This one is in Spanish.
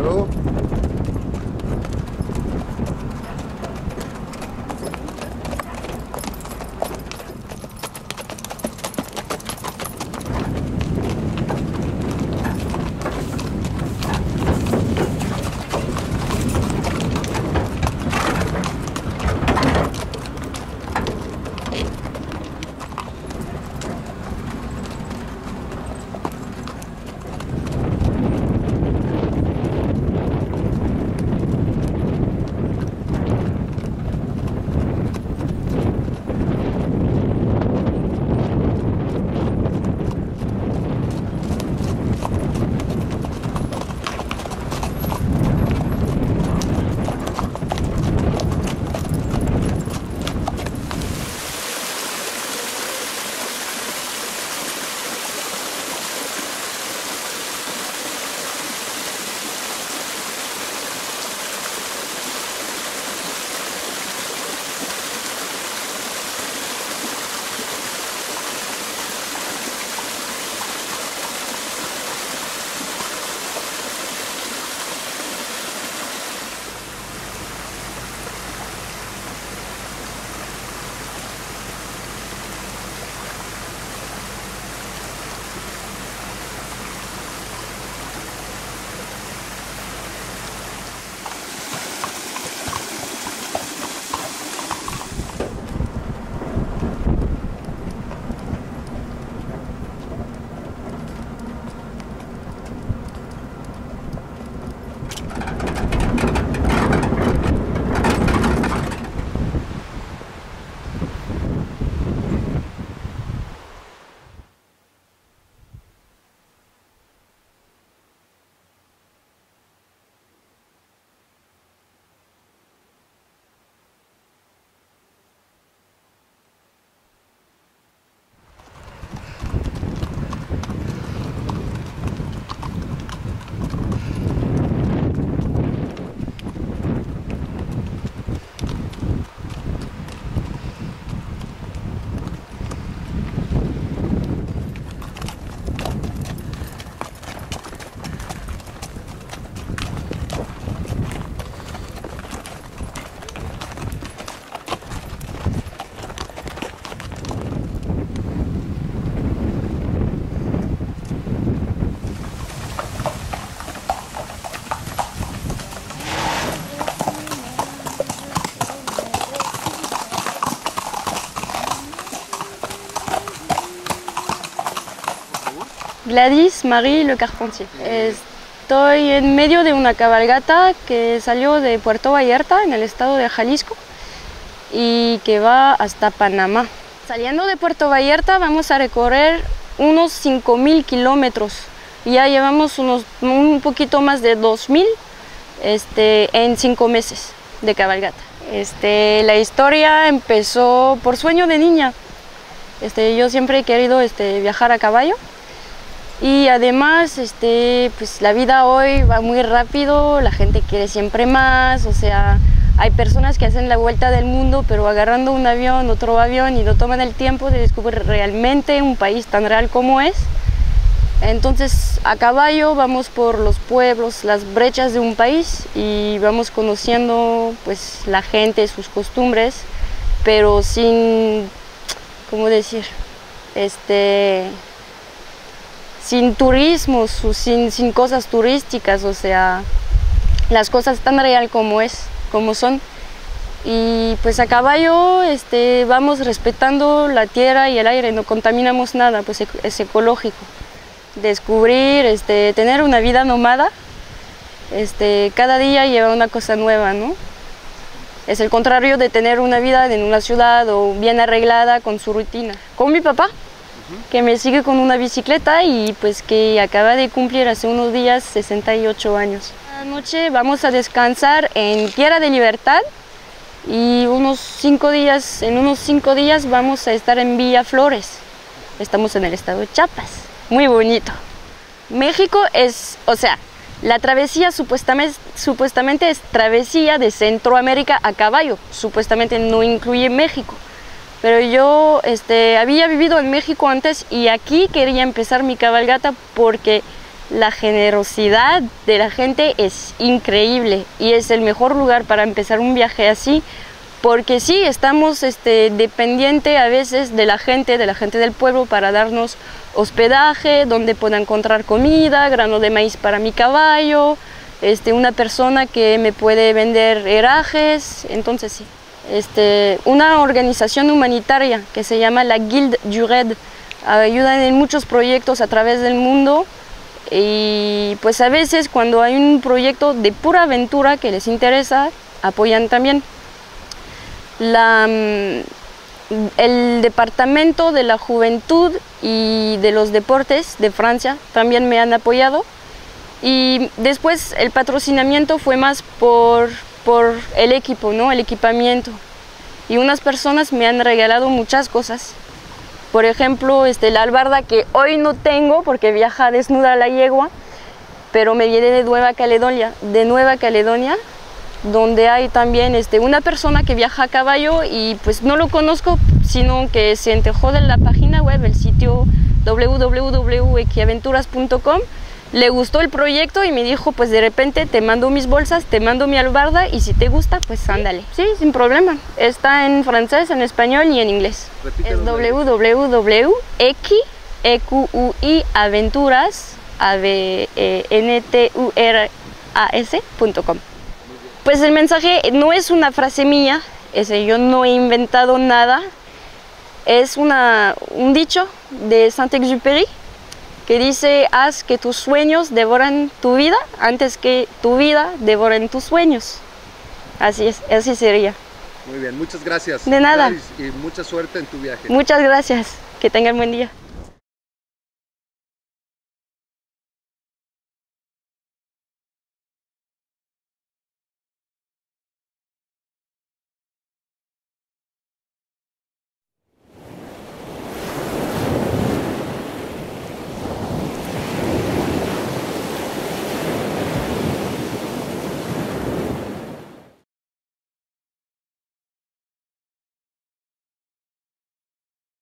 bro. Gladys Marie Le Carpentier. Estoy en medio de una cabalgata que salió de Puerto Vallarta, en el estado de Jalisco, y que va hasta Panamá. Saliendo de Puerto Vallarta vamos a recorrer unos 5.000 kilómetros. Ya llevamos unos, un poquito más de 2.000 este, en cinco meses de cabalgata. Este, la historia empezó por sueño de niña. Este, yo siempre he querido este, viajar a caballo y además este, pues, la vida hoy va muy rápido, la gente quiere siempre más, o sea, hay personas que hacen la vuelta del mundo pero agarrando un avión, otro avión y no toman el tiempo de descubrir realmente un país tan real como es. Entonces a caballo vamos por los pueblos, las brechas de un país y vamos conociendo pues la gente, sus costumbres, pero sin, ¿cómo decir? Este, sin turismo, sin, sin cosas turísticas, o sea, las cosas tan real como es, como son. Y pues a caballo este, vamos respetando la tierra y el aire, no contaminamos nada, pues es ecológico descubrir, este, tener una vida nómada, este, cada día lleva una cosa nueva, ¿no? Es el contrario de tener una vida en una ciudad o bien arreglada con su rutina. Con mi papá, que me sigue con una bicicleta y pues que acaba de cumplir hace unos días 68 años. La noche vamos a descansar en Tierra de Libertad y unos cinco días, en unos cinco días vamos a estar en Villa Flores. Estamos en el estado de Chiapas muy bonito. México es, o sea, la travesía supuestamente, supuestamente es travesía de Centroamérica a caballo, supuestamente no incluye México. Pero yo este, había vivido en México antes y aquí quería empezar mi cabalgata porque la generosidad de la gente es increíble y es el mejor lugar para empezar un viaje así porque sí, estamos este, dependientes a veces de la gente, de la gente del pueblo para darnos hospedaje, donde pueda encontrar comida, grano de maíz para mi caballo, este, una persona que me puede vender herajes, entonces sí. Este, una organización humanitaria que se llama la Guilde du Red, ayuda en muchos proyectos a través del mundo. Y pues a veces cuando hay un proyecto de pura aventura que les interesa, apoyan también. La, mm, el Departamento de la Juventud y de los Deportes de Francia también me han apoyado. Y después el patrocinamiento fue más por, por el equipo, ¿no? el equipamiento. Y unas personas me han regalado muchas cosas. Por ejemplo, este, la albarda que hoy no tengo porque viaja desnuda a la yegua, pero me viene de Nueva Caledonia, de Nueva Caledonia, donde hay también este, una persona que viaja a caballo y pues no lo conozco, sino que se entejó de la página web, el sitio www.equiaventuras.com le gustó el proyecto y me dijo, pues de repente te mando mis bolsas, te mando mi albarda y si te gusta, pues ándale. Sí, sin problema. Está en francés, en español y en inglés. es www.equiaventuras.com. Pues el mensaje no es una frase mía, ese, yo no he inventado nada, es una, un dicho de Saint-Exupéry que dice, haz que tus sueños devoren tu vida antes que tu vida devoren tus sueños. Así es, así sería. Muy bien, muchas gracias. De nada. Y mucha suerte en tu viaje. Muchas gracias. Que tengan buen día.